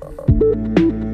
Música